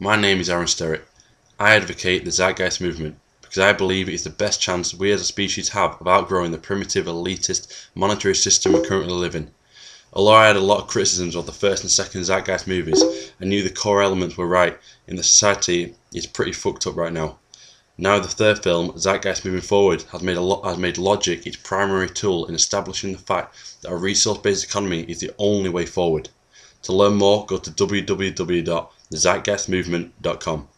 My name is Aaron Sterritt. I advocate the Zeitgeist movement because I believe it is the best chance we as a species have of outgrowing the primitive, elitist, monetary system we currently live in. Although I had a lot of criticisms of the first and second Zeitgeist movies, I knew the core elements were right, and the society is pretty fucked up right now. Now the third film, Zeitgeist Moving Forward, has made, lo- has made logic its primary tool in establishing the fact that a resource-based economy is the only way forward. To learn more, go to www.thezeitgeistmovement.com.